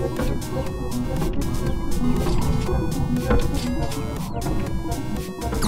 Oh,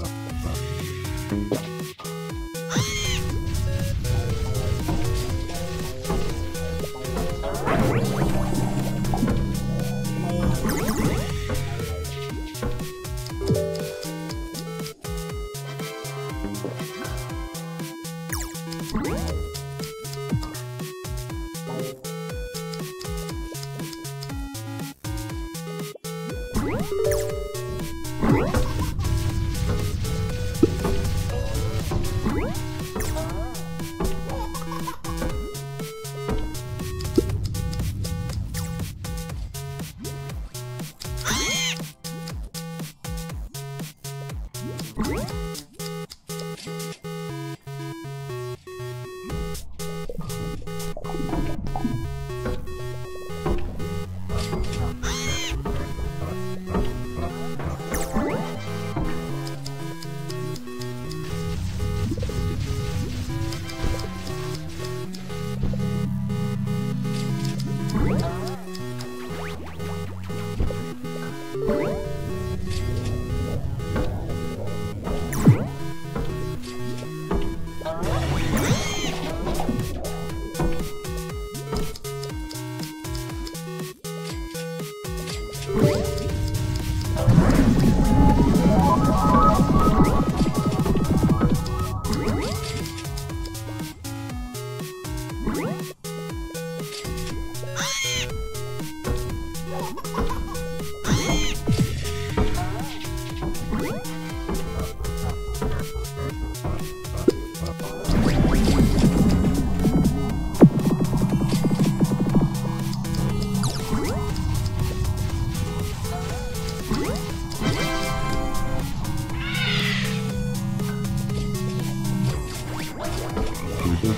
you What?